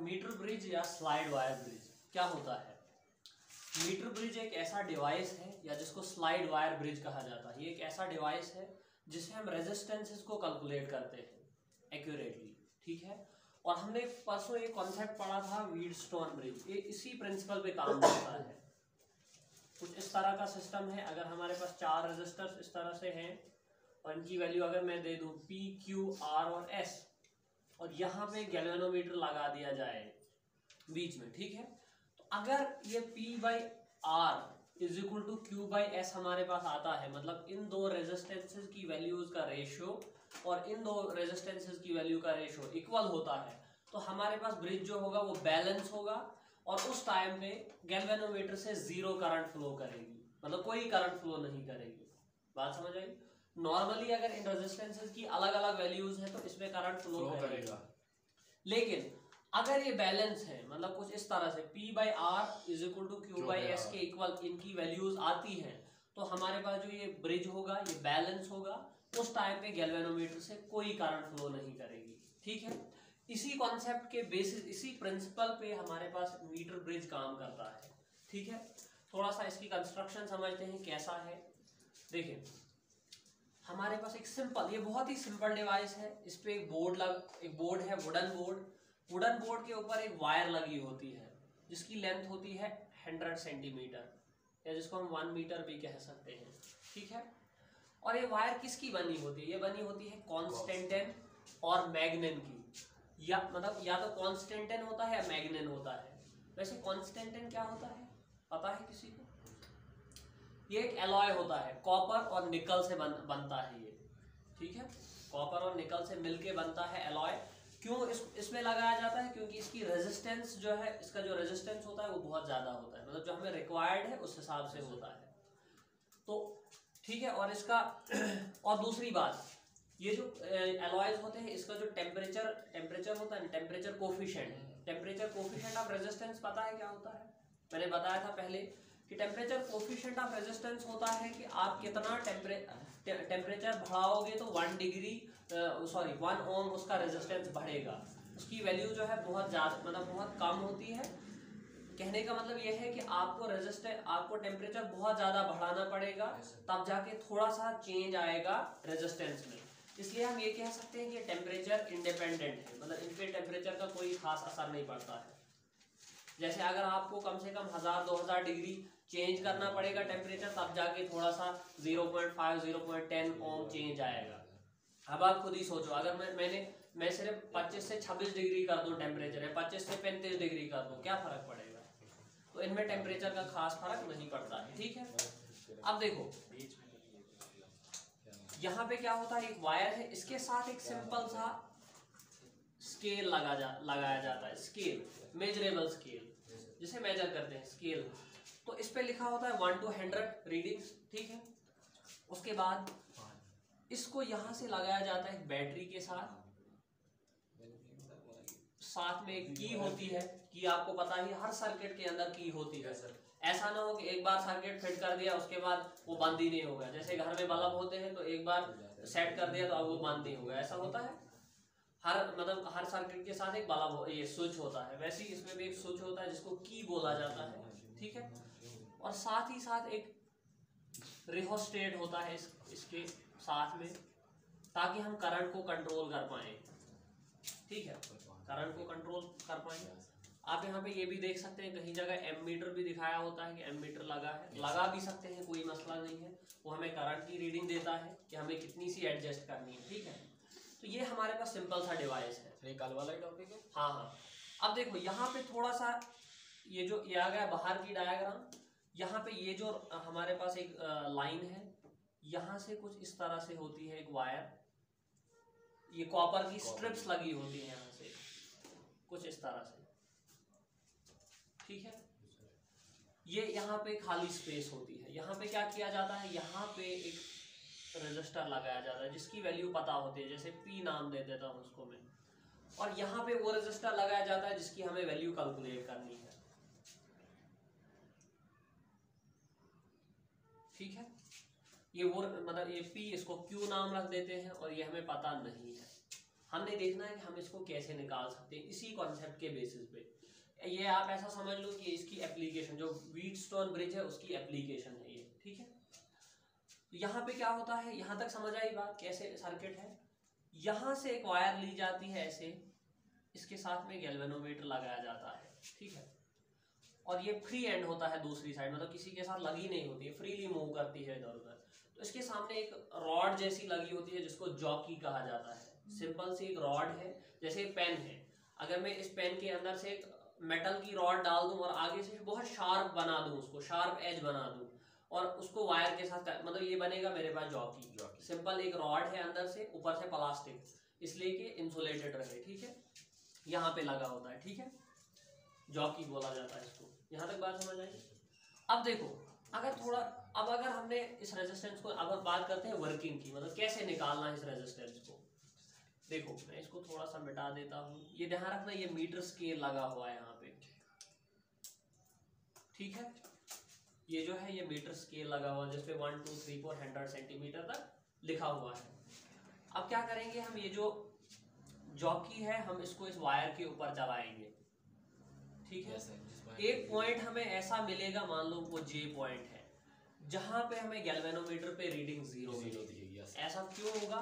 Metre bridge या slide wire bridge क्या होता है? मीटर ब्रिज एक ऐसा डिवाइस है, या जिसको स्लाइड वायर ब्रिज कहा जाता है। ये एक ऐसा डिवाइस है जिससे हम रेजिस्टेंसेस को कैलकुलेट करते हैं एक्यूरेटली ठीक है? और हमने परसों एक कॉन्सेप्ट पढ़ा था वीड स्टोन ब्रिज ये इसी प्रिंसिपल पे काम करता है। कुछ इस तरह का सिस्टम है, अगर हमारे पास चार रजिस्टर्स इस तरह से हैं, और इनकी वैल्यू अगर मैं दे दूँ पी क्यू आर और एस और यहाँ पे गैल्वेनोमीटर लगा दिया जाए बीच में ठीक है? तो अगर ये P by R is equal to Q by S हमारे पास आता है मतलब इन दो रेजिस्टेंसेस की वैल्यूज़ का रेशियो और इन दो रेजिस्टेंसेस की वैल्यू का रेशियो इक्वल होता है तो हमारे पास ब्रिज जो होगा वो बैलेंस होगा और उस टाइम पे गैल्वेनोमीटर से ज़ीरो करंट फ्लो करेगी। मतलब कोई करंट फ्लो नहीं करेगी। बात समझ आई? नॉर्मली अगर इन रेजिस्टेंसेस की अलग अलग वैल्यूज़ है तो इसमें करंट फ्लो करेगा। लेकिन अगर ये बैलेंस है मतलब कुछ इस तरह से P by R is equal to Q by S के इक्वल इनकी वैल्यूज़ आती हैं तो हमारे पास जो ये ब्रिज होगा ये बैलेंस होगा उस टाइम पे गैल्वेनोमीटर से कोई करंट फ्लो नहीं करेगी। ठीक है? इसी कॉन्सेप्ट के बेसिस इसी प्रिंसिपल पे हमारे पास मीटर ब्रिज काम करता है। ठीक है? थोड़ा सा इसकी कंस्ट्रक्शन समझते हैं कैसा है? देखिए हमारे पास एक सिंपल ये बहुत ही सिंपल डिवाइस है। इस पर एक बोर्ड लग, एक बोर्ड है वुडन बोर्ड वुडन बोर्ड के ऊपर एक वायर लगी होती है, जिसकी लेंथ होती है हंड्रेड सेंटीमीटर या जिसको हम वन मीटर भी कह सकते हैं। ठीक है? और ये वायर किसकी बनी होती है? ये बनी होती है कॉन्स्टेंटेन और मैग्नेन की। या मतलब या तो कॉन्स्टेंटेन होता है या मैग्नेन होता है। वैसे कॉन्स्टेंटेन क्या होता है? पता है किसी को? ये एक एलॉय होता है। कॉपर और निकल से बन, बनता है ये। ठीक है? कॉपर और निकल से मिलके बनता है एलॉय क्यों इस इसमें लगाया जाता है? क्योंकि इसकी रेजिस्टेंस जो है इसका जो रेजिस्टेंस होता है वो बहुत ज़्यादा होता है। मतलब जो हमें रिक्वायर्ड है उस हिसाब से होता है। तो ठीक है? और इसका और दूसरी बात। ये जो एलॉयज होते हैं इसका जो टेम्परेचर टेम्परेचर होता है temperature coefficient temperature coefficient of resistance पता है क्या होता है? मैंने बताया था पहले कि टेम्परेचर कोफिशिएंट ऑफ़ रेजिस्टेंस होता है कि आप कितना टेम्परेचर बढ़ाओगे तो one degree sorry one ohm उसका रेजिस्टेंस बढ़ेगा। उसकी वैल्यू जो है बहुत ज़्यादा मतलब बहुत कम होती है। कहने का मतलब यह है कि आपको रेजिस्टेंस आपको टेम्परेचर बहुत ज़्यादा बढ़ाना पड़ेगा, तब जाके थोड़ा सा चेंज आएगा रेजिस्टेंस में। इसलिए हम ये कह सकते हैं कि टेम्परेचर इंडिपेंडेंट है मतलब इन पर टेम्परेचर का कोई खास असर नहीं पड़ता है। जैसे अगर आपको कम से कम हज़ार, दो हज़ार डिग्री चेंज करना पड़ेगा टेम्परेचर तब जाके थोड़ा सा 0.5 0.10 ओम चेंज आएगा। अब आप खुद ही सोचो, अगर मैं, मैंने, मैं सिर्फ़ 25 से 26 डिग्री कर दूँ टेम्परेचर है 25 से 35 डिग्री कर दूँ, क्या फ़र्क पड़ेगा? तो इनमें टेम्परेचर का खास फ़र्क नहीं पड़ता है ठीक है? अब देखो, यहाँ पे क्या होता है, एक वायर है, इसके साथ एक सिंपल सा स्केल लगा जा, लगाया जाता है स्केल मेजरेबल स्केल जिसे मेजर करते हैं स्केल तो इस पे लिखा होता है वन टू हंड्रेड रीडिंग्स, ठीक है? उसके बाद इसको यहाँ से लगाया जाता है बैटरी के साथ। साथ में एक की होती है, की आपको पता ही हर सर्किट के अंदर की होती है सर ऐसा ना हो कि एक बार सर्किट फिट कर दिया, उसके बाद वो बंद ही नहीं होगा जैसे घर में बल्ब होते हैं तो एक बार सेट कर दिया तो अब वो बंद नहीं होगा ऐसा होता है? हर मतलब हर सर्किट के साथ एक बल्ब, ये स्विच होता है। वैसे ही इसमें भी एक स्विच होता है, जिसको की बोला जाता है, ठीक है? और साथ ही साथ एक रिहोस्टेट होता है इस, इसके साथ में ताकि हम करंट को कंट्रोल कर पाए। ठीक है? करंट को कंट्रोल कर पाए। आप यहाँ पे ये भी देख सकते हैं कहीं जगह एम मीटर भी दिखाया होता है कि एम मीटर लगा है। लगा भी सकते हैं कोई मसला नहीं है। वो हमें करंट की रीडिंग देता है कि हमें कितनी सी एडजस्ट करनी है ठीक है? तो ये हमारे पास सिंपल सा डिवाइस है। कल वाला टॉपिक है? हाँ हाँ। अब देखो यहाँ पे थोड़ा सा ये जो ये आ गया बाहर की डायग्राम यहाँ पे ये जो हमारे पास एक लाइन है यहाँ से कुछ इस तरह से होती है एक वायर। ये कॉपर की स्ट्रिप्स लगी होती है यहाँ से कुछ इस तरह से। ठीक है? ये यहाँ पे खाली स्पेस होती है। यहाँ पे क्या किया जाता है? यहाँ पे एक रजिस्टर लगाया जाता है जिसकी वैल्यू पता होती है जैसे पी नाम दे देता हूँ उसको मैं। और यहाँ पे वो रजिस्टर लगाया जाता है जिसकी हमें वैल्यू कैलकुलेट करनी है। ठीक है? ये वो मतलब ये पी इसको क्यू नाम रख देते हैं और ये हमें पता नहीं है। हमने देखना है कि हम इसको कैसे निकाल सकते हैं इसी कॉन्सेप्ट के बेसिस पे। ये आप ऐसा समझ लो कि इसकी एप्लीकेशन जो वीट स्टोन ब्रिज है, उसकी एप्लीकेशन है ये, ठीक है? यहाँ पे क्या होता है? यहाँ तक समझ आई बात कैसे सर्किट है। यहाँ से एक वायर ली जाती है ऐसे। इसके साथ में गैल्वेनोमीटर लगाया जाता है, ठीक है? और ये फ्री एंड होता है दूसरी साइड मतलब किसी के साथ लगी नहीं होती है फ्रीली मूव करती है इधर उधर। तो इसके सामने एक रॉड जैसी लगी होती है जिसको जॉकी कहा जाता है। सिंपल सी एक रॉड है जैसे पेन है। अगर मैं इस पेन के अंदर से एक मेटल की रॉड डाल दूँ और आगे से बहुत शार्प बना दूँ उसको शार्प एज बना दूँ और उसको वायर के साथ मतलब ये बनेगा मेरे पास जॉकी सिंपल एक रॉड है अंदर से ऊपर से प्लास्टिक इसलिए कि इंसुलेटेड रहे ठीक है? यहाँ पे लगा होता है ठीक है? जॉकी बोला जाता है इसको। यहाँ तक बात समझ आई? अब देखो, अगर थोड़ा, अब अगर हमने इस रेजिस्टेंस को अगर बात करते हैं वर्किंग की मतलब कैसे निकालना है इस रेजिस्टेंस को? देखो, मैं इसको थोड़ा सा मिटा देता हूँ। ये ध्यान रखना, ये मीटर स्केल लगा हुआ है यहाँ पे। ठीक है? ये जो है, ये मीटर स्केल लगा हुआ है जिसपे one two three four hundred centimetre तक लिखा हुआ है। अब क्या करेंगे हम? ये जो जॉकी है, हम इसको इस वायर के ऊपर चलाएँगे। ठीक है? एक पॉइंट हमें ऐसा मिलेगा मान लो वो जे पॉइंट है। जहाँ पे हमें गैल्वेनोमीटर पे रीडिंग ज़ीरो मिलेगी। ऐसा क्यों होगा?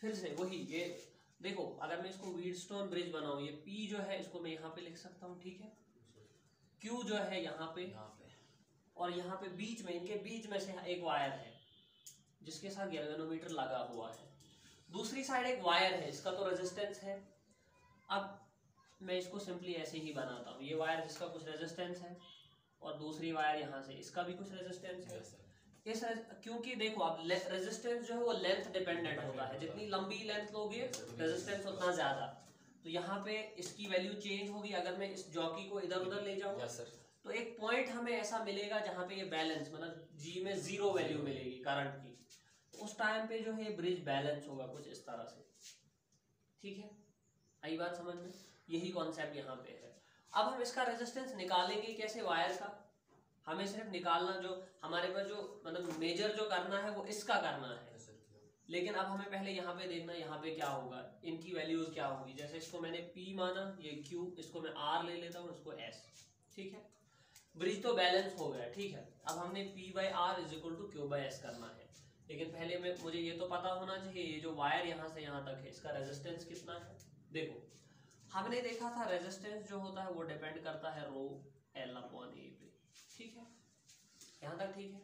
फिर से वही ये देखो अगर मैं इसको वीडस्टोन ब्रिज बनाऊँ ये पी जो है इसको मैं यहाँ पे लिख सकता हूँ ठीक है? क्यू जो है यहाँ पे और यहाँ पे बीच में इनके बीच में से एक वायर है जिसके साथ गैल्वेनोमीटर लगा हुआ है। दूसरी साइड एक वायर है इसका तो रेजिस्टेंस है। अब मैं इसको सिंपली ऐसे ही बनाता हूँ। ये वायर जिसका कुछ रेजिस्टेंस है और दूसरी वायर यहाँ से। इसका भी कुछ रेजिस्टेंस है। इस क्योंकि देखो अब रेजिस्टेंस जो है वो लेंथ डिपेंडेंट होता है जितनी लंबी लेंथ लोगे रेजिस्टेंस उतना ज़्यादा। तो यहाँ पे इसकी वैल्यू चेंज होगी अगर मैं इस जॉकी को इधर उधर ले जाऊँ। तो एक पॉइंट हमें ऐसा मिलेगा जहाँ पे ये बैलेंस मतलब जी में ज़ीरो वैल्यू मिलेगी करंट की। उस टाइम पे जो है ब्रिज बैलेंस होगा कुछ इस तरह से। ठीक है? आई बात समझ में? यही कॉन्सेप्ट यहाँ पे है। अब हम इसका रेजिस्टेंस निकालेंगे कैसे वायर का? हमें सिर्फ़ निकालना जो हमारे पास जो मतलब मेजर जो करना है, वो इसका करना है। लेकिन अब हमें पहले यहाँ पे देखना, यहाँ पे क्या होगा? इनकी वैल्यूज़ क्या होगी? जैसे इसको मैंने P माना, ये Q, इसको मैं R ले लेता हूँ, इसको S, ठीक है? ब्रिज तो बैलेंस हो गया, ठीक है? अब हमने P by R is equal to Q by S करना है। लेकिन पहले में, मुझे ये तो पता होना चाहिए, ये जो वायर यहाँ से यहाँ तक है, इसका रेजिस्टेंस कितना है? देखो हमने देखा था रेजिस्टेंस जो होता है वो डिपेंड करता है रो एल अपॉन ए पे। ठीक है? यहाँ तक ठीक है?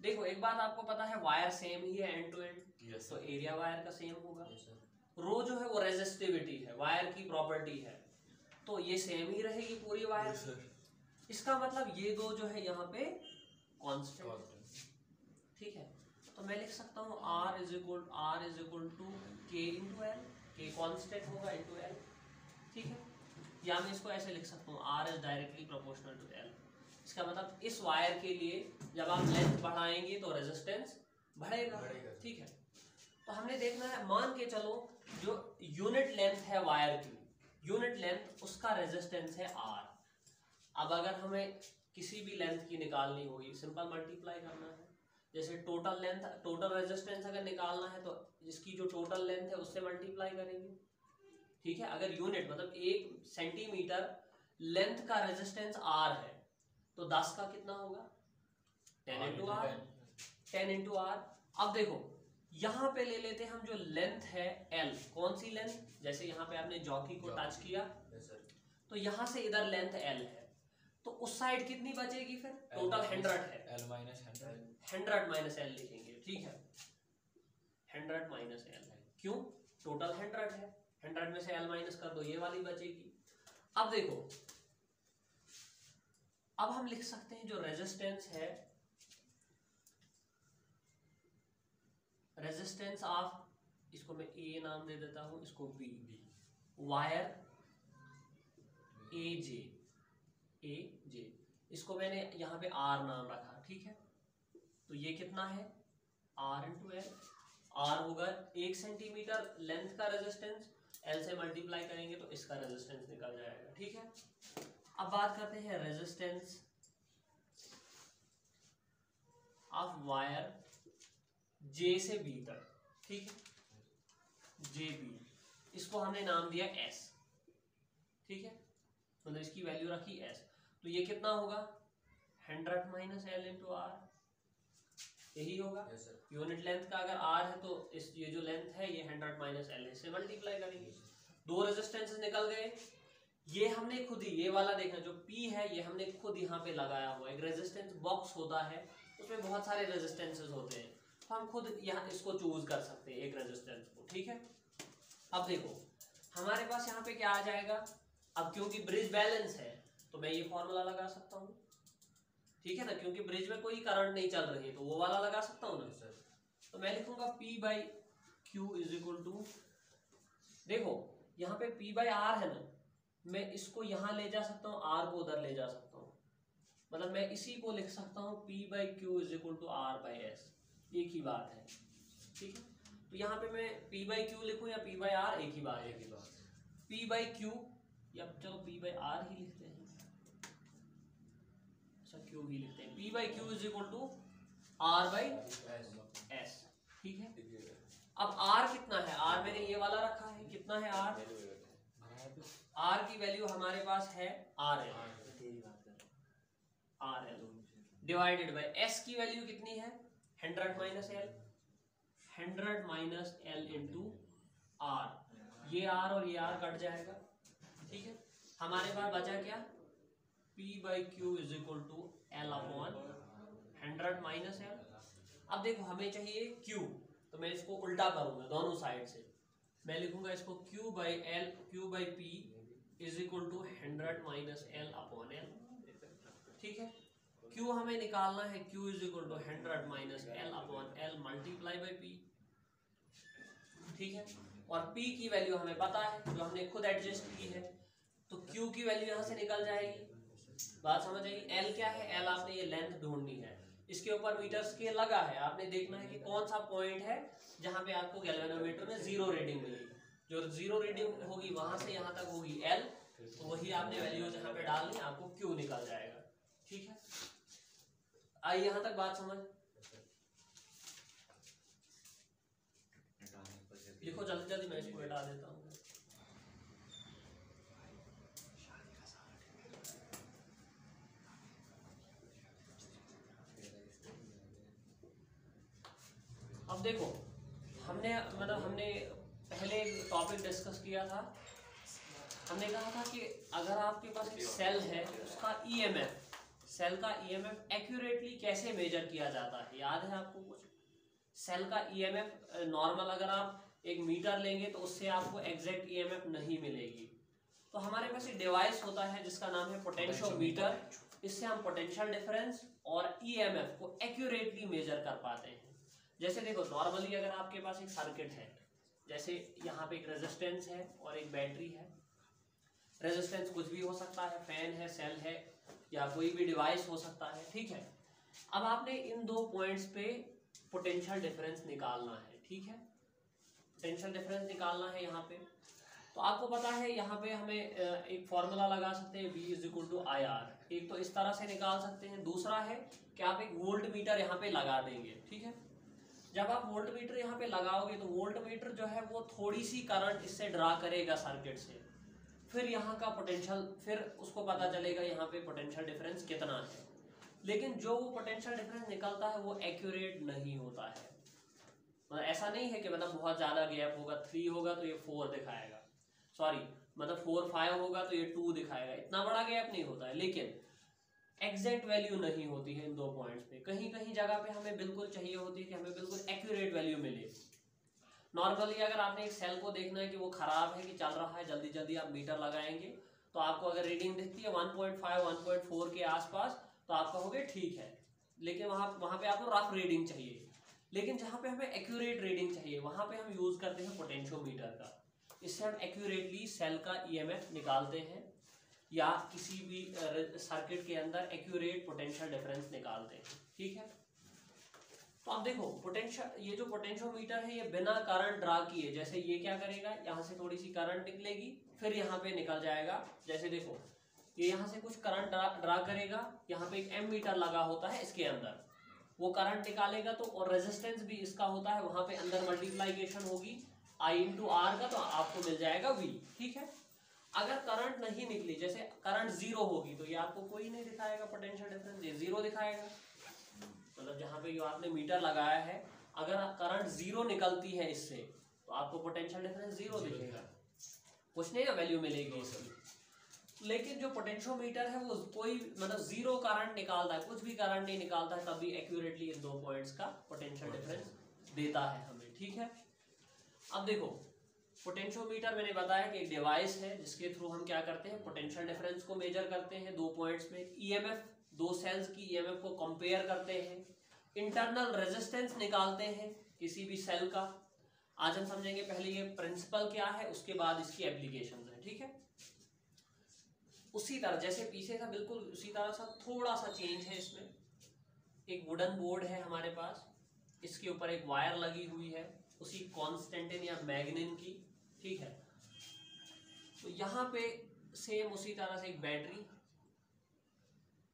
देखो एक बात आपको पता है वायर सेम ही है एंड टू एंड तो एरिया वायर का सेम होगा। Yes, रो जो है वो रेजिस्टिविटी है वायर की प्रॉपर्टी है। तो ये सेम ही रहेगी पूरी वायर yes, इसका मतलब ये दो जो है यहाँ पे कांस्टेंट ठीक है? तो मैं लिख सकता हूँ R is equal R is equal to K into L K constant होगा इंटू एल ठीक है? या मैं इसको ऐसे लिख सकता हूँ R is directly proportional to L इसका मतलब इस वायर के लिए जब आप लेंथ बढ़ाएँगे तो रेजिस्टेंस बढ़ेगा ठीक है? तो हमने देखना है मान के चलो जो यूनिट लेंथ है वायर की यूनिट लेंथ उसका रेजिस्टेंस है आर अब अगर हमें किसी भी लेंथ की निकालनी होगी सिंपल मल्टीप्लाई करना है। जैसे टोटल लेंथ टोटल रेजिस्टेंस अगर निकालना है तो इसकी जो टोटल लेंथ है उससे मल्टीप्लाई करेंगे। ठीक है? अगर यूनिट मतलब एक सेंटीमीटर लेंथ का रेजिस्टेंस आर है तो दस का कितना होगा? Ten into R ten into R अब देखो यहाँ पे ले लेते हम जो लेंथ है एल कौन सी लेंथ जैसे यहाँ पे आपने जॉकी को टच किया तो यहाँ से इधर लेंथ एल है। तो उस साइड कितनी बचेगी फिर? टोटल हंड्रेड है। L minus hundred minus L लिखेंगे ठीक है? हंड्रेड माइनस एल क्यों? टोटल हंड्रेड है। हंड्रेड में से एल माइनस कर दो, ये वाली बचेगी। अब देखो, अब हम लिख सकते हैं जो रेजिस्टेंस है रेजिस्टेंस ऑफ़ इसको मैं ए नाम दे देता हूँ, इसको बी वायर ए जे ए जे इसको मैंने यहाँ पे आर नाम रखा, ठीक है? तो ये कितना है? आर इंटू एल आर होगा एक सेंटीमीटर लेंथ का रेजिस्टेंस एल से मल्टीप्लाई करेंगे तो इसका रेजिस्टेंस निकल जाएगा, ठीक है? अब बात करते हैं रेजिस्टेंस ऑफ़ वायर जे से बी तक, ठीक है? जे बी इसको हमने नाम दिया एस ठीक है? मतलब इसकी वैल्यू रखी एस तो ये कितना होगा? Hundred minus L into R यही होगा। यूनिट लेंथ का अगर आर है तो इस ये जो लेंथ है ये हंड्रेड माइनस एल से मल्टीप्लाई करेंगे। दो रेजिस्टेंसेस निकल गए। ये हमने खुद ही ये वाला देखना जो P है ये हमने खुद यहाँ पे लगाया हुआ एक रेजिस्टेंस बॉक्स होता है उसमें बहुत सारे रेजिस्टेंसेस होते हैं। तो हम खुद यहाँ इसको चूज़ कर सकते हैं एक रेजिस्टेंस को ठीक है? अब देखो हमारे पास यहाँ पे क्या आ जाएगा? अब क्योंकि ब्रिज बैलेंस है तो मैं ये फॉर्मूला लगा सकता हूँ। ठीक है ना क्योंकि ब्रिज में कोई करंट नहीं चल रही है तो वो वाला लगा सकता हूँ ना? तो मैं लिखूँगा P by Q is equal to देखो यहाँ पे P बाई आर है ना मैं इसको यहाँ ले जा सकता हूँ आर को उधर ले जा सकता हूँ। मतलब मैं इसी को लिख सकता हूँ P by Q is equal to R by S एक ही बात है ठीक है? तो यहाँ पे मैं पी बाई क्यू लिखूँ या पी बाई आर एक ही बात एक ही बात पी बाई क्यू या चलो पी बाई आर ही लिखते क्यू ही लिखते हैं। P by Q is equal to R by S ठीक है? अब आर कितना है? आर मैंने ये वाला रखा है। कितना है आर आर की वैल्यू हमारे पास है R L R L divided by S की वैल्यू कितनी है? Hundred minus L hundred minus L into R ये आर और ये आर कट जाएगा। ठीक है? हमारे पास बचा क्या? P by Q is equal to L upon hundred minus L अब देखो, हमें चाहिए Q तो मैं इसको उल्टा करूँगा दोनों साइड से। मैं लिखूँगा इसको Q by L Q by P is equal to hundred minus L upon L ठीक है? Q हमें निकालना है, Q is equal to hundred minus L upon L multiply by P ठीक है? और P की वैल्यू हमें पता है, जो हमने खुद एडजस्ट की है तो Q की वैल्यू यहाँ से निकल जाएगी। बात समझ आएगी एल क्या है? L आपने ये लेंथ ढूंढनी है। इसके ऊपर मीटर स्केल लगा है। आपने देखना है कि कौन सा पॉइंट है जहाँ पे आपको गैल्वेनोमीटर में ज़ीरो रीडिंग मिलेगी। जो ज़ीरो रीडिंग होगी, वहाँ से यहाँ तक होगी एल तो वही आपने वैल्यू जहाँ पे डालनी, आपको क्यू निकल जाएगा। ठीक है? आई यहाँ तक बात समझ? लिखो जल्दी जल्दी मैं इसको हटा देता हूँ अब देखो हमने मतलब हमने पहले एक टॉपिक डिस्कस किया था। हमने कहा था कि अगर आपके पास एक सेल है उसका ईएमएफ सेल का ईएमएफ एक्यूरेटली कैसे मेजर किया जाता है? याद है आपको कुछ? सेल का ईएमएफ नॉर्मल अगर आप एक मीटर लेंगे तो उससे आपको एग्जैक्ट ईएमएफ नहीं मिलेगी। तो हमारे पास एक डिवाइस होता है जिसका नाम है पोटेंशियोमीटर इससे हम पोटेंशियल डिफरेंस और ईएमएफ को एक्यूरेटली मेजर कर पाते हैं। जैसे देखो नॉर्मली अगर आपके पास एक सर्किट है, जैसे यहाँ पे एक रेजिस्टेंस है और एक बैटरी है। रेजिस्टेंस कुछ भी हो सकता है फ़ैन है सेल है, या कोई भी डिवाइस हो सकता है, ठीक है? अब आपने इन दो पॉइंट्स पे पोटेंशियल डिफरेंस निकालना है, ठीक है? पोटेंशियल डिफरेंस निकालना है यहाँ पे। तो आपको पता है, यहाँ पे हमें एक फॉर्मूला लगा सकते हैं, V is equal to I R एक तो इस तरह से निकाल सकते हैं। दूसरा है कि आप एक वोल्ट मीटर यहाँ पे लगा देंगे, ठीक है? जब आप वोल्ट मीटर यहाँ पे लगाओगे तो वोल्ट मीटर जो है वो थोड़ी सी करंट इससे ड्रा करेगा सर्किट से। फिर यहाँ का पोटेंशियल फिर उसको पता चलेगा यहाँ पे पोटेंशियल डिफरेंस कितना है। लेकिन जो वो पोटेंशियल डिफरेंस निकलता है वो एक्यूरेट नहीं होता है। मतलब ऐसा नहीं है कि मतलब बहुत ज़्यादा गैप होगा थ्री होगा तो ये फोर दिखाएगा। सॉरी मतलब फोर फाइव होगा तो ये टू दिखाएगा। इतना बड़ा गैप नहीं होता है। लेकिन एग्जैक्ट वैल्यू नहीं होती है इन दो पॉइंट्स पे। कहीं कहीं जगह पे हमें बिल्कुल चाहिए होती है कि हमें बिल्कुल एक्यूरेट वैल्यू मिले। नॉर्मली अगर आपने एक सेल को देखना है कि वो खराब है कि चल रहा है जल्दी जल्दी आप मीटर लगाएँगे तो आपको अगर रीडिंग दिखती है 1.5 1.4 के आसपास तो आप कहोगे ठीक है। लेकिन वहाँ वहाँ पे आपको रफ रीडिंग चाहिए। लेकिन जहाँ पे हमें एक्यूरेट रीडिंग चाहिए, वहाँ पे हम यूज़ करते हैं पोटेंशियोमीटर का। इससे हम एक्यूरेटली सेल का ईएमएफ निकालते हैं। या किसी भी सर्किट के अंदर एक्यूरेट पोटेंशियल डिफरेंस निकालते हैं ठीक है? तो अब देखो पोटेंशियल ये जो पोटेंशियोमीटर है ये बिना करंट ड्रा किए जैसे ये क्या करेगा? यहाँ से थोड़ी सी करंट निकलेगी फिर यहाँ पे निकल जाएगा। जैसे देखो ये यहाँ से कुछ करंट ड्रा, ड्रा करेगा यहाँ पे एक एम मीटर लगा होता है इसके अंदर। वो करंट निकालेगा तो और रेजिस्टेंस भी इसका होता है वहाँ पे अंदर मल्टीप्लाइकेशन होगी। आई इंटू आर का तो आपको मिल जाएगा वी ठीक है? अगर करंट नहीं निकली जैसे करंट ज़ीरो होगी तो ये आपको कोई नहीं दिखाएगा पोटेंशियल डिफरेंस ये ज़ीरो दिखाएगा। मतलब जहाँ पे जो आपने मीटर लगाया है अगर करंट ज़ीरो निकलती है इससे तो आपको पोटेंशियल डिफरेंस ज़ीरो दिखेगा। कुछ नहीं ना वैल्यू मिलेगी इसकी लेकिन जो पोटेंशियोमीटर है वो कोई मतलब ज़ीरो करंट निकालता है कुछ भी करंट नहीं निकालता है तभी एक्यूरेटली इन दो पॉइंट्स का पोटेंशियल डिफरेंस देता है हमें ठीक है? अब देखो पोटेंशियोमीटर मैंने बताया कि एक डिवाइस है, जिसके थ्रू हम क्या करते हैं? पोटेंशियल डिफरेंस को मेजर करते हैं दो पॉइंट्स में। ईएमएफ e दो सेल्स की ईएमएफ e को कंपेयर करते हैं। इंटरनल रेजिस्टेंस निकालते हैं किसी भी सेल का। आज हम समझेंगे पहले ये प्रिंसिपल क्या है, उसके बाद इसकी एप्लीकेशन है, ठीक है? उसी तरह, जैसे पीछे था, बिल्कुल उसी तरह सा थोड़ा सा चेंज है इसमें। एक वुडन बोर्ड है हमारे पास। इसके ऊपर एक वायर लगी हुई है, उसी कॉन्स्टेंटिन या मैग्निन की। ठीक है? तो यहाँ पे सेम उसी तरह से एक बैटरी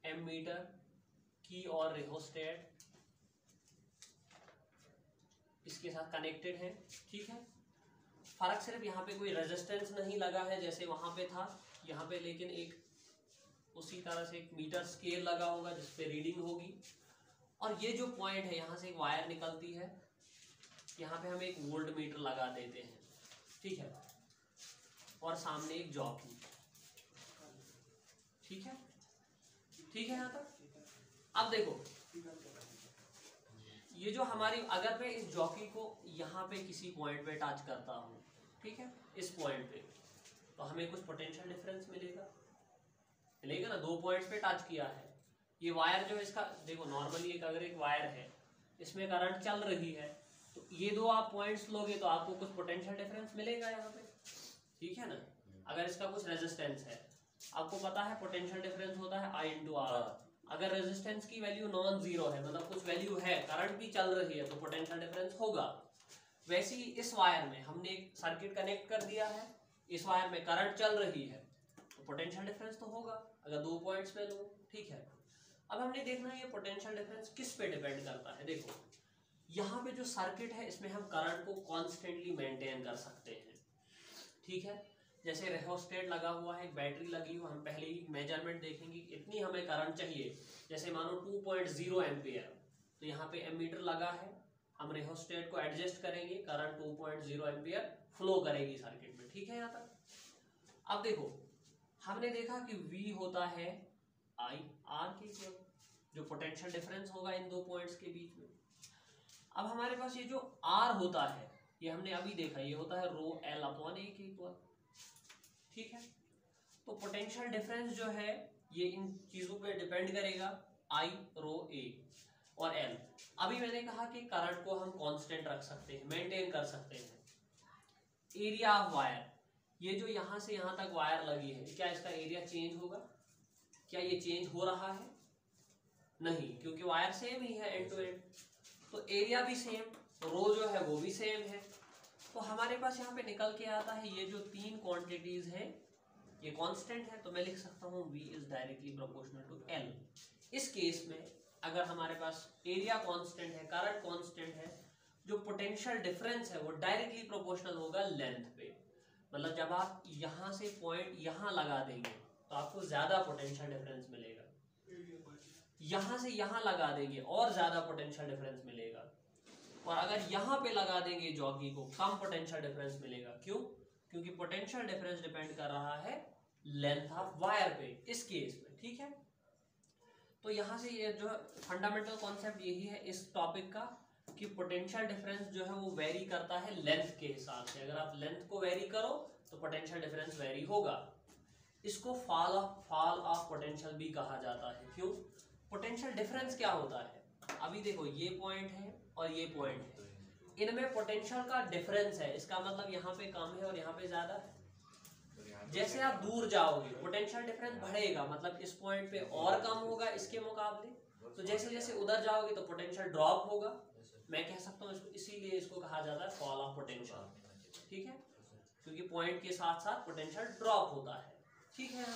एम मीटर की और रेहोस्टेट इसके साथ कनेक्टेड है, ठीक है? फ़र्क सिर्फ़ यहाँ पे कोई रेजिस्टेंस नहीं लगा है जैसे वहाँ पे था। यहाँ पे लेकिन एक उसी तरह से एक मीटर स्केल लगा होगा जिसपे रीडिंग होगी। और ये जो पॉइंट है, यहाँ से एक वायर निकलती है। यहाँ पे हम एक वोल्ट मीटर लगा देते हैं। ठीक है। और सामने एक जॉकी ठीक है? ठीक है यहाँ तक? अब देखो। ये जो हमारी, अगर मैं इस जॉकी को यहाँ पे किसी पॉइंट पे टच करता हूँ, ठीक है? इस पॉइंट पे तो हमें कुछ पोटेंशियल डिफरेंस मिलेगा। मिलेगा ना? दो पॉइंट्स पे टच किया है। ये वायर जो है इसका, देखो नॉर्मली एक, अगर एक वायर है, इसमें करंट चल रही है तो ये दो आप पॉइंट्स लोगे तो आपको कुछ पोटेंशियल डिफरेंस मिलेगा यहाँ पे। ठीक है ना? अगर इसका कुछ रेजिस्टेंस है। आपको पता है पोटेंशियल डिफरेंस होता है आई इंटू आर अगर रेजिस्टेंस की वैल्यू नॉन ज़ीरो है मतलब कुछ वैल्यू है करंट भी चल रही है तो पोटेंशियल डिफरेंस होगा। वैसे ही इस वायर में हमने एक सर्किट कनेक्ट कर दिया है। इस वायर में करंट चल रही है तो पोटेंशियल डिफरेंस तो होगा अगर दो पॉइंट्स में लो ठीक है। अब हमने देखना है ये पोटेंशियल डिफरेंस किस पे डिपेंड करता है। देखो यहाँ पे जो सर्किट है, इसमें हम करंट को कॉन्स्टेंटली मेंटेन कर सकते हैं। ठीक है? जैसे रेहोस्टेट लगा हुआ है, एक बैटरी लगी हुई, हम पहले ही मेज़रमेंट देखेंगे इतनी हमें करंट चाहिए। जैसे मानो 2.0 पॉइंट तो यहाँ पे एमीटर लगा है। हम रेहोस्टेट को एडजस्ट करेंगे करंट 2.0 पॉइंट एम्पियर फ्लो करेगी सर्किट में। ठीक है यहाँ तक अब देखो, हमने देखा कि V होता है आई आर के, जो पोटेंशियल डिफरेंस होगा इन दो पॉइंट्स के बीच में। अब हमारे पास ये जो आर होता है, ये हमने अभी देखा, ये होता है रो एल अपॉन ए के इक्वल ठीक है? तो पोटेंशियल डिफरेंस जो है, ये इन चीज़ों पे डिपेंड करेगा आई रो ए और एल अभी मैंने कहा कि करंट को हम कांस्टेंट रख सकते हैं मेंटेन कर सकते हैं। एरिया ऑफ़ वायर ये जो यहाँ से यहाँ तक वायर लगी है, क्या इसका एरिया चेंज होगा? क्या ये चेंज हो रहा है? नहीं, क्योंकि वायर सेम ही है एंड टू एंड तो एरिया भी सेम रो जो है वो भी सेम है। तो हमारे पास यहाँ पे निकल के आता है ये जो तीन क्वांटिटीज है, ये कांस्टेंट है तो मैं लिख सकता हूँ v is directly proportional to l इस केस में अगर हमारे पास एरिया कांस्टेंट है करंट कांस्टेंट है, जो पोटेंशियल डिफरेंस है, वो डायरेक्टली प्रोपोर्शनल होगा लेंथ पे। मतलब जब आप यहाँ से पॉइंट यहाँ लगा देंगे तो आपको ज़्यादा पोटेंशियल डिफरेंस मिलेगा। यहाँ से यहाँ लगा देंगे, और ज़्यादा पोटेंशियल डिफरेंस मिलेगा। और अगर यहाँ पे लगा देंगे जॉगी को, कम पोटेंशियल डिफरेंस मिलेगा। क्यों? क्योंकि पोटेंशियल डिफरेंस डिपेंड कर रहा है लेंथ ऑफ़ वायर पे, इस केस में, ठीक है? तो यहाँ से ये जो है फंडामेंटल कॉन्सेप्ट यही है इस टॉपिक का, कि पोटेंशियल डिफरेंस जो है वो वेरी करता है लेंथ के हिसाब से। अगर आप लेंथ को वेरी करो तो पोटेंशियल डिफरेंस वेरी होगा। इसको fall of fall of potential भी कहा जाता है। क्यों? पोटेंशियल डिफरेंस क्या होता है? अभी देखो, ये पॉइंट है और ये पॉइंट है। इनमें पोटेंशियल का डिफरेंस है। इसका मतलब यहाँ पे कम है और यहाँ पे ज़्यादा है। जैसे आप दूर जाओगे पोटेंशियल डिफरेंस बढ़ेगा। मतलब इस पॉइंट पे और कम होगा इसके मुकाबले। तो जैसे जैसे उधर जाओगे तो पोटेंशियल ड्रॉप होगा। मैं कह सकता हूँ इसको, इसीलिए इसको कहा जाता है फॉल ऑफ़ पोटेंशियल ठीक है? क्योंकि पॉइंट के साथ साथ पोटेंशियल ड्रॉप होता है। ठीक है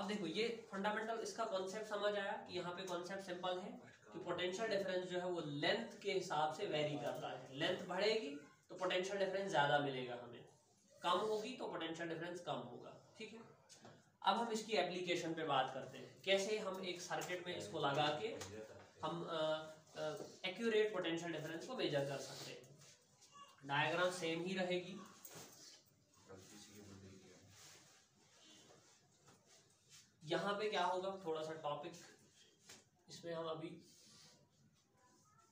अब देखो, ये फंडामेंटल इसका कॉन्सेप्ट समझ आया कि यहाँ पे कॉन्सेप्ट सिंपल है कि पोटेंशियल डिफरेंस जो है वो लेंथ के हिसाब से वेरी करता है। लेंथ बढ़ेगी तो पोटेंशियल डिफरेंस ज़्यादा मिलेगा हमें। कम होगी तो पोटेंशियल डिफरेंस कम होगा, ठीक है? अब हम इसकी एप्लीकेशन पे बात करते हैं। कैसे हम एक सर्किट में इसको लगा के हम एक्यूरेट पोटेंशियल डिफरेंस को मेजर कर सकते हैं। डायग्राम सेम ही रहेगी। यहाँ पे क्या होगा? थोड़ा सा टॉपिक इसमें हम अभी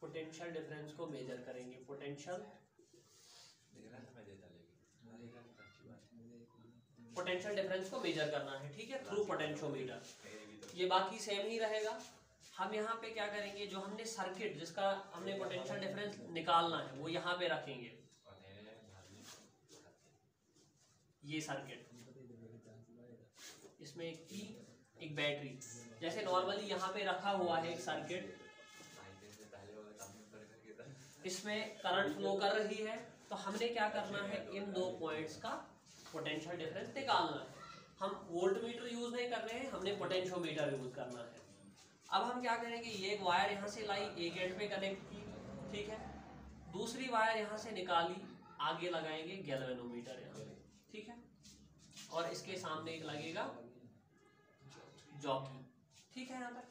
पोटेंशियल डिफरेंस को मेजर करेंगे. पोटेंशियल पोटेंशियल डिफरेंस को मेजर करना है, ठीक है? थ्रू पोटेंशियोमीटर ये बाकी सेम ही रहेगा. हम यहाँ पे क्या करेंगे? जो हमने सर्किट जिसका हमने पोटेंशियल डिफरेंस निकालना है, वो यहाँ पे रखेंगे. ये सर्किट इसमें एक पी एक बैटरी, जैसे नॉर्मली यहाँ पे रखा हुआ है एक सर्किट इसमें करंट फ्लो कर रही है तो हमने क्या करना है? इन दो पॉइंट्स का पोटेंशियल डिफरेंस निकालना है। हम वोल्ट मीटर यूज़ नहीं कर रहे हैं, हमने पोटेंशियोमीटर यूज़ करना है। अब हम क्या करेंगे? ये एक वायर यहाँ से लाई, एक एंड पे कनेक्ट की, ठीक है? दूसरी वायर यहाँ से निकाली, आगे लगाएँगे गैल्वेनोमीटर यहाँ ठीक है? और इसके सामने एक लगेगा जॉकी ठीक है, यहाँ तक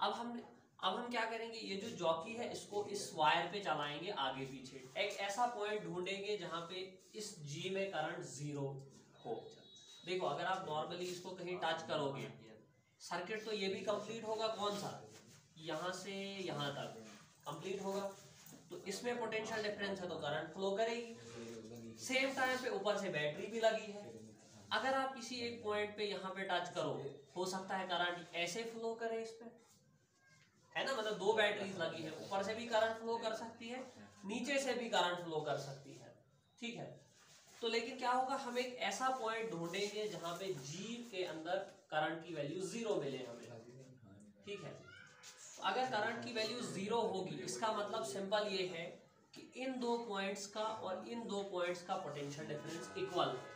अब हम अब हम क्या करेंगे? ये जो जॉकी है, इसको इस वायर पे चलाएँगे आगे पीछे। एक ऐसा पॉइंट ढूंढेंगे जहाँ पे इस जी में करंट ज़ीरो हो। देखो, अगर आप नॉर्मली इसको कहीं टच करोगे सर्किट तो ये भी कंप्लीट होगा कौन सा? यहाँ से यहाँ तक। कंप्लीट होगा। तो इसमें पोटेंशियल डिफरेंस है तो करंट फ्लो करेगी। सेम टाइम पे ऊपर से बैटरी भी लगी है। अगर आप किसी एक पॉइंट पे यहाँ पे टच करो, हो सकता है करंट ऐसे फ्लो करे इस पे। है ना? मतलब दो बैटरीज लगी है। ऊपर से भी करंट फ्लो कर सकती है, नीचे से भी करंट फ्लो कर सकती है। ठीक है? तो लेकिन क्या होगा? हम एक ऐसा पॉइंट ढूंढेंगे जहाँ पे जी के अंदर करंट की वैल्यू ज़ीरो मिले हमें। ठीक है? अगर करंट की वैल्यू ज़ीरो होगी, इसका मतलब सिंपल ये है कि इन दो पॉइंट्स का और इन दो पॉइंट्स का पोटेंशियल डिफरेंस इक्वल है।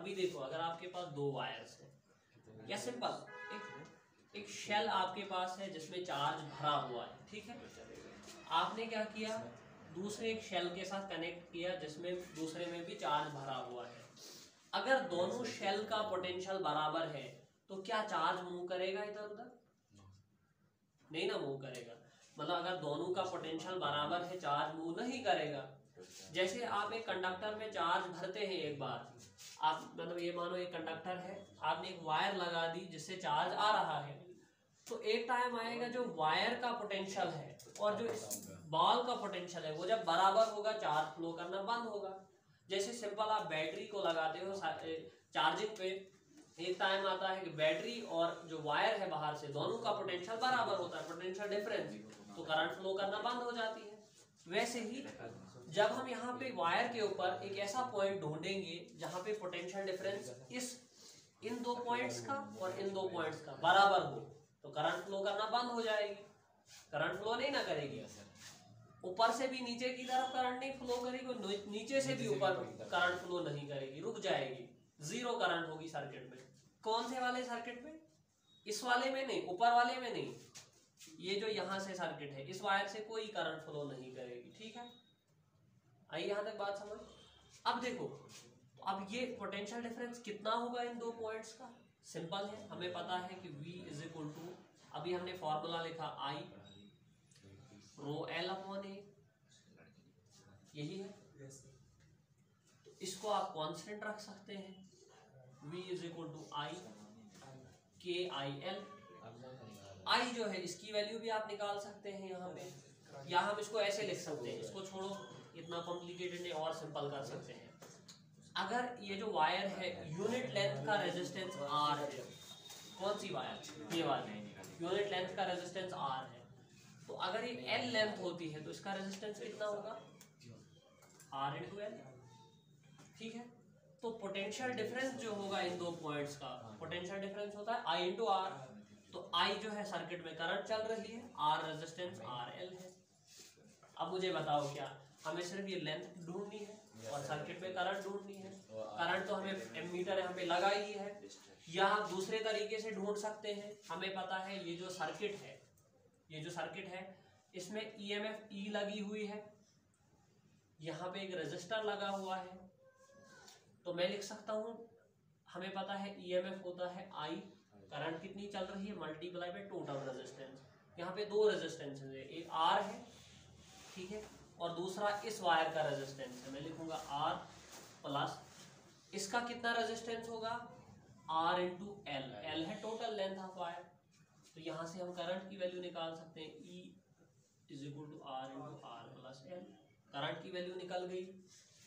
अभी देखो, अगर आपके पास दो वायर्स है, या सिंपल एक एक शेल आपके पास है जिसमें चार्ज भरा हुआ है, ठीक है? आपने क्या किया? दूसरे एक शेल के साथ कनेक्ट किया जिसमें दूसरे में भी चार्ज भरा हुआ है। अगर दोनों शेल का पोटेंशियल बराबर है तो क्या चार्ज मूव करेगा इधर उधर? नहीं ना मूव करेगा। मतलब अगर दोनों का पोटेंशियल बराबर है चार्ज मूव नहीं करेगा जैसे आप एक कंडक्टर में चार्ज भरते हैं एक बार, आप मतलब ये मानो एक कंडक्टर है, आपने एक वायर लगा दी जिससे चार्ज आ रहा है। तो एक टाइम आएगा जो वायर का पोटेंशियल है और जो इस बॉल का पोटेंशियल है, वो जब बराबर होगा चार्ज फ्लो करना बंद होगा। जैसे सिंपल आप बैटरी को लगाते हो चार्जिंग पे, एक टाइम आता है कि बैटरी और जो वायर है बाहर से, दोनों का पोटेंशियल बराबर होता है पोटेंशियल डिफरेंस तो करंट फ्लो करना बंद हो जाती है। वैसे ही जब हम यहाँ पे वायर के ऊपर एक ऐसा पॉइंट ढूंढेंगे, जहाँ पे पोटेंशियल डिफरेंस इस, इन दो पॉइंट्स का और इन दो पॉइंट्स का, बराबर हो तो करंट फ्लो करना बंद हो जाएगी। करंट फ्लो नहीं ना करेगी ऊपर से भी नीचे की तरफ़ करंट नहीं फ्लो करेगी नीचे से भी ऊपर करंट फ्लो नहीं करेगी, रुक जाएगी। ज़ीरो करंट होगी सर्किट में। कौन से वाले सर्किट में? इस वाले में नहीं, ऊपर वाले में नहीं। ये जो यहाँ से सर्किट है, इस वायर से कोई करंट फ्लो नहीं करेगी, ठीक है? आई यहाँ तक बात समझ। अब देखो अब ये पोटेंशियल डिफरेंस कितना होगा इन दो पॉइंट्स का? सिंपल है हमें पता है कि V इज़ इक्वल टू अभी हमने फॉर्मूला लिखा I rho L upon A यही है? तो इसको आप कांस्टेंट रख सकते हैं। V is equal to I K I L आई जो है इसकी वैल्यू भी आप निकाल सकते हैं यहाँ पे। या हम इसको ऐसे लिख सकते हैं। इसको छोड़ो। इतना कॉम्प्लिकेटेड नहीं, और सिंपल कर सकते हैं। अगर ये जो वायर है यूनिट लेंथ का रेजिस्टेंस आर है। कौन सी वायर ये वाली। यूनिट लेंथ का रेजिस्टेंस आर है। तो अगर ये एल लेंथ होती है तो इसका रेजिस्टेंस कितना होगा? आर इंटू एल ठीक है? तो पोटेंशियल डिफरेंस जो होगा इन दो पॉइंट्स का पोटेंशियल डिफरेंस होता है आई इंटू आर तो आई जो है सर्किट में करंट चल रही है आर रेजिस्टेंस आर एल है। अब मुझे बताओ क्या? हमें सिर्फ़ ये लेंथ ढूंढनी है और सर्किट में करंट ढूंढनी है। करंट तो हमें एमीटर यहाँ पे लगा ही। है या दूसरे तरीके से ढूंढ सकते हैं। हमें पता है ये जो सर्किट है ये जो सर्किट है इसमें ईएमएफ ई e लगी हुई है। यहाँ पे एक रजिस्टर लगा हुआ है। तो मैं लिख सकता हूँ हमें पता है ई एम एफ़ होता है आई करंट कितनी चल रही है मल्टीप्लाई बाय टोटल रेजिस्टेंस यहाँ पे दो रेजिस्टेंस है एक आर है ठीक है? और दूसरा इस वायर का रेजिस्टेंस है। मैं लिखूँगा आर प्लस इसका कितना रेजिस्टेंस होगा? आर इंटू एल एल है टोटल लेंथ ऑफ़ वायर तो यहाँ से हम करंट की वैल्यू निकाल सकते हैं। E is equal to R into R plus L current की वैल्यू निकल गई।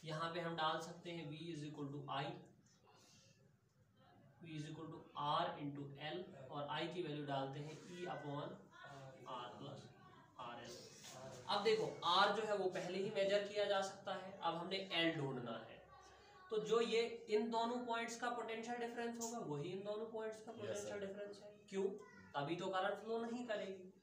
यहाँ पे हम डाल सकते हैं V is equal to I V is equal to R into L और I की वैल्यू डालते हैं E अपॉन आर प्लस अब देखो R जो है वो पहले ही मेजर किया जा सकता है। अब हमने L ढूंढना है। तो जो ये इन दोनों पॉइंट्स का पोटेंशियल डिफरेंस होगा वही इन दोनों पॉइंट्स का पोटेंशियल डिफरेंस है। क्यों? तभी तो करंट फ्लो नहीं करेगी।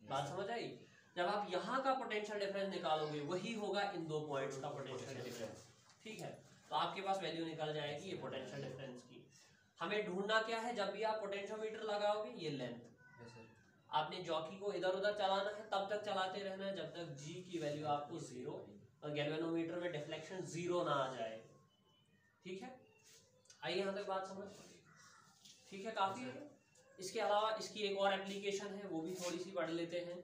बात समझ आई? जब आप यहाँ का पोटेंशियल डिफरेंस निकालोगे वही होगा इन दो पॉइंट्स का पोटेंशियल डिफरेंस ठीक है? तो आपके पास वैल्यू निकल जाएगी ये पोटेंशियल डिफरेंस की। हमें ढूंढना क्या है? जब भी आप पोटेंशियोमीटर लगाओगे ये लेंथ आपने जॉकी को इधर उधर चलाना है, तब तक चलाते रहना है, जब तक जी की वैल्यू आपको ज़ीरो गैल्वेनोमीटर में डिफ्लेक्शन ज़ीरो ना आ जाए। ठीक है? आइए यहाँ तक बात समझ। ठीक है, काफ़ी है। इसके अलावा इसकी एक और एप्लीकेशन है, वो भी थोड़ी सी पढ़ लेते हैं।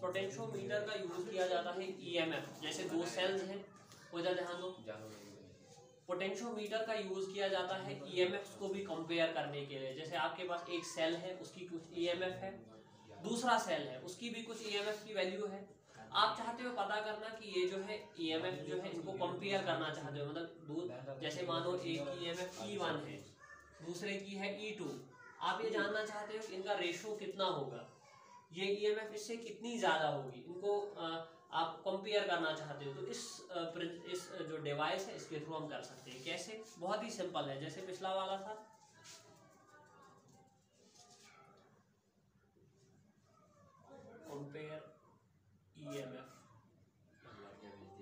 पोटेंशियोमीटर का यूज़ किया जाता है ईएमएफ जैसे दो सेल्स हैं, वो ध्यान दो। पोटेंशियोमीटर का यूज़ किया जाता है ईएमएफ को भी कंपेयर करने के लिए। जैसे आपके पास एक सेल है, उसकी कुछ ईएमएफ है, दूसरा सेल है, उसकी भी कुछ ईएमएफ की वैल्यू है। आप चाहते हो पता करना कि ये जो है ईएमएफ जो है इनको कंपेयर करना चाहते हो? मतलब जैसे मानो एक की ईएमएफ E1 है, दूसरे की है E2 आप ये जानना चाहते हो कि इनका रेशो कितना होगा? ये ई ईएमएफ इससे कितनी ज़्यादा होगी? इनको आप कंपेयर करना चाहते हो तो इस इस जो डिवाइस है, इसके थ्रू हम कर सकते हैं। कैसे? बहुत ही सिंपल है, जैसे पिछला वाला था। कंपेयर ईएमएफ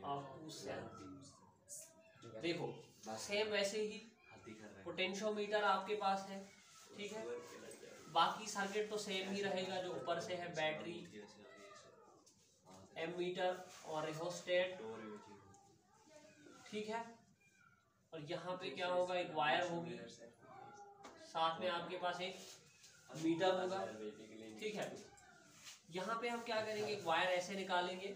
ऑफ़ देखो सेम वैसे ही पोटेंशियोमीटर आपके पास है, ठीक है? बाकी सर्किट तो सेम ही रहेगा, जो ऊपर से है बैटरी एमीटर और रिहोस्टेट ठीक है? और यहाँ पे क्या होगा? एक वायर होगी। साथ में आपके पास एक मीटर होगा। ठीक है? यहाँ पे हम क्या करेंगे? एक वायर ऐसे निकालेंगे।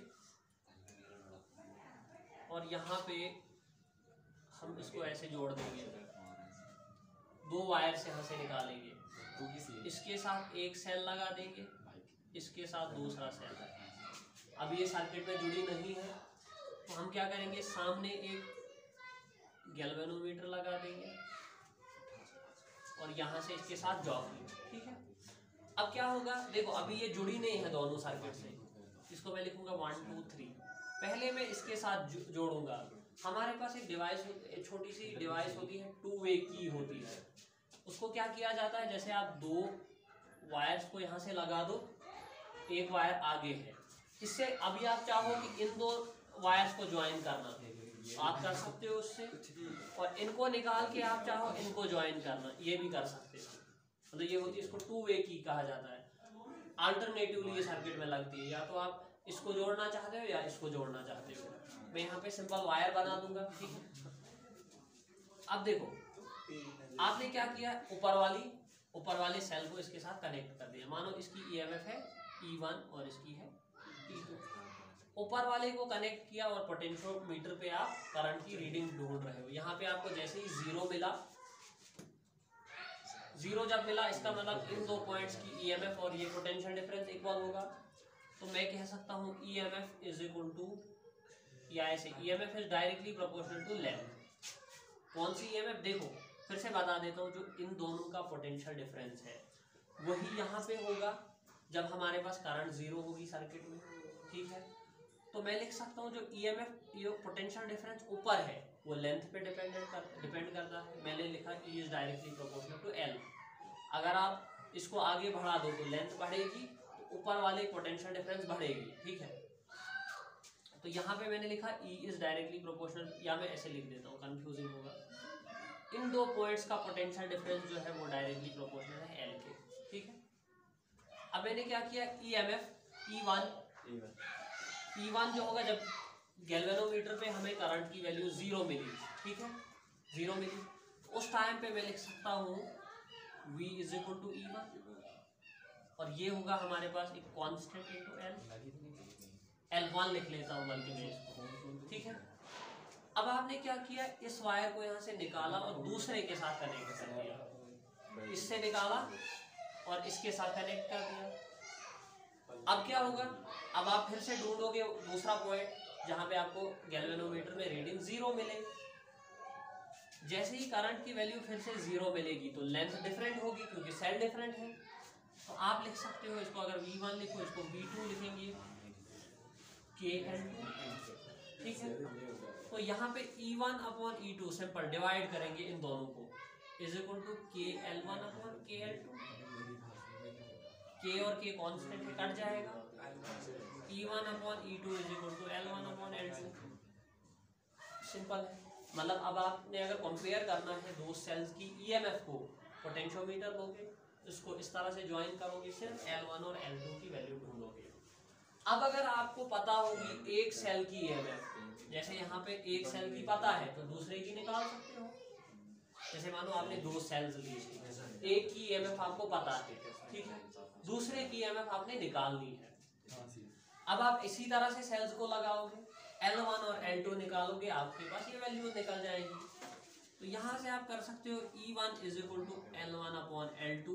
और यहाँ पे हम इसको ऐसे जोड़ देंगे। दो वायर से यहाँ से निकालेंगे। इसके साथ एक सेल लगा देंगे। इसके साथ दूसरा सेल अब ये सर्किट में जुड़ी नहीं है तो हम क्या करेंगे? सामने एक गैल्वेनोमीटर लगा देंगे और यहाँ से इसके साथ जॉक ठीक है? अब क्या होगा? देखो, अभी ये जुड़ी नहीं है दोनों सर्किट से। इसको मैं लिखूँगा वन टू थ्री पहले मैं इसके साथ जोड़ूँगा। हमारे पास एक डिवाइस छोटी सी डिवाइस होती है टू वे की होती है। उसको क्या किया जाता है? जैसे आप दो वायर्स को यहाँ से लगा दो, एक वायर आगे है। इससे अभी आप चाहो कि इन दो वायर्स को ज्वाइन करना। आप कर सकते हो उससे। और इनको निकाल के आप चाहो इनको ज्वाइन करना। ये भी कर सकते हो। मतलब ये होती है, इसको टू वे की कहा जाता है। अल्टरनेटिवली ये सर्किट में लगती है। या तो आप इसको जोड़ना चाहते हो या इसको जोड़ना चाहते हो। मैं यहाँ पे सिंपल वायर बना दूँगा, ठीक है? अब देखो, आपने क्या किया? ऊपर वाली, ऊपर वाले सेल को इसके साथ कनेक्ट कर दिया। मानो इसकी ईएमएफ है E1 और इसकी है E2 ऊपर वाले को कनेक्ट किया और पोटेंशियोमीटर पे आप करंट की रीडिंग ढूंढ रहे हो। यहाँ पे आपको जैसे ही ज़ीरो मिला ज़ीरो जब मिला, इसका मतलब इन दो पॉइंट्स की ईएमएफ और ये पोटेंशियल डिफरेंस इक्वल होगा। तो मैं कह सकता हूँ ईएमएफ इज़ इक्वल टू या ऐसे EMF is directly proportional to length कौन सी ईएमएफ देखो, फिर से बता देता हूँ, जो इन दोनों का पोटेंशियल डिफरेंस है, वही यहाँ पे होगा, जब हमारे पास करंट ज़ीरो होगी सर्किट में। ठीक है? तो मैं लिख सकता हूँ जो ई एम एफ़ ये पोटेंशियल डिफरेंस ऊपर है, वो लेंथ पे डिपेंडेंट कर डिपेंड करता है। मैंने लिखा E is directly proportional to L अगर आप इसको आगे बढ़ा दो तो लेंथ बढ़ेगी तो ऊपर वाले पोटेंशियल डिफरेंस बढ़ेगी, ठीक है? तो यहाँ पे मैंने लिखा ई इज़ डायरेक्टली प्रोपोर्शनल या मैं ऐसे लिख देता हूँ कंफ्यूजिंग होगा। इन दो पॉइंट्स का पोटेंशियल डिफरेंस जो है वो डायरेक्टली प्रोपोर्शनल है एल के, ठीक है? अब मैंने क्या किया? E M F E one E one जो होगा, जब गैल्वेनोमीटर पे हमें करंट की वैल्यू ज़ीरो मिली, ठीक है? ज़ीरो मिली। उस टाइम पे मैं लिख सकता हूँ, V is equal to E one और ये होगा हमारे पास एक constant into L L one लिख लेता हूँ बल्कि मैं ठीक है? अब आपने क्या किया? इस वायर को यहाँ से निकाला और दूसरे के साथ कनेक्ट कर दिया। इससे निकाला और इसके साथ कनेक्ट कर दिया। अब क्या होगा? अब आप फिर से ढूंढोगे दूसरा पॉइंट जहाँ पे आपको गैल्वेनोमीटर में रीडिंग ज़ीरो मिले। जैसे ही करंट की वैल्यू फिर से ज़ीरो मिलेगी तो लेंथ डिफरेंट होगी, क्योंकि सेल डिफरेंट है। तो आप लिख सकते हो इसको, अगर वी वन लिखो, इसको V2 लिखेंगे। के टू ठीक है? तो यहाँ पे E one upon E two simple divide करेंगे इन दोनों को। Is equal to K L one upon K L two K और के कांस्टेंट है, कट जाएगा। E one upon E two is equal to L one L two simple मतलब अब आपने अगर कंपेयर करना है दो सेल्स की ईएमएफ को पोटेंशियोमीटर लोगे इसको इस तरह से ज्वाइन करोगे, सिर्फ़ L1 और L2 की वैल्यू ढूंढोगे। अब अगर आपको पता होगी एक सेल की ईएमएफ जैसे यहाँ पे एक सेल की पता है तो दूसरे की निकाल सकते हो। जैसे मानो आपने दो सेल्स ली एक की ईएमएफ आपको पता है, ठीक है? दूसरे की ईएमएफ आपने निकालनी है। अब आप इसी तरह से सेल्स को लगाओगे L1 और एल टू निकालोगे, आपके पास ये वैल्यू निकल जाएगी। तो यहाँ से आप कर सकते हो E one is equal to L one upon L two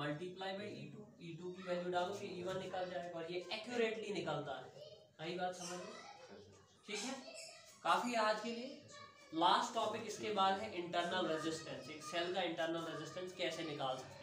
multiply by E two E two की वैल्यू डालोगे ई वन निकल जाएगा और ये एक्यूरेटली निकलता है। आई बात समझ में ठीक है? काफ़ी आज के लिए। लास्ट टॉपिक इसके बाद है इंटरनल रेजिस्टेंस एक सेल का इंटरनल रेजिस्टेंस कैसे निकाल सकते